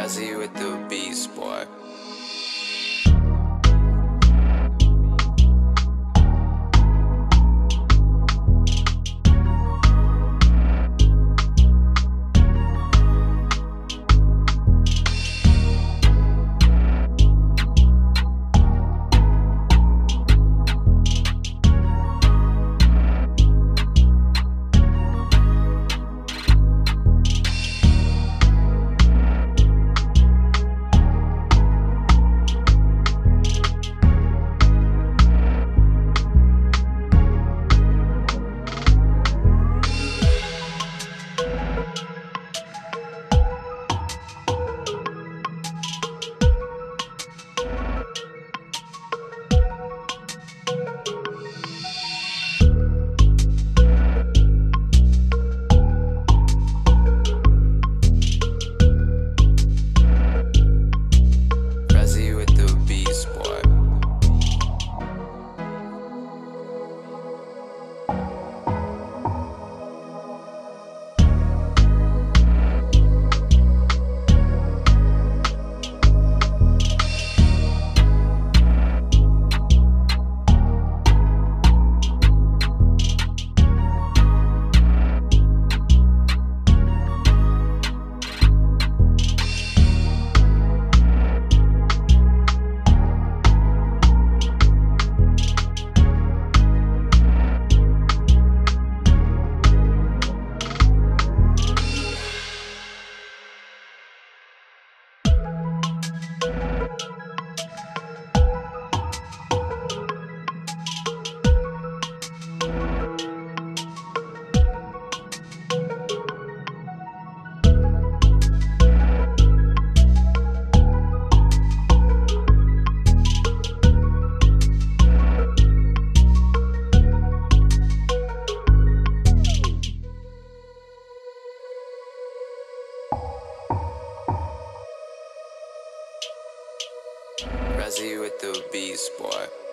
Ozzy with the beast, boy. Mozzie with the beast, boy.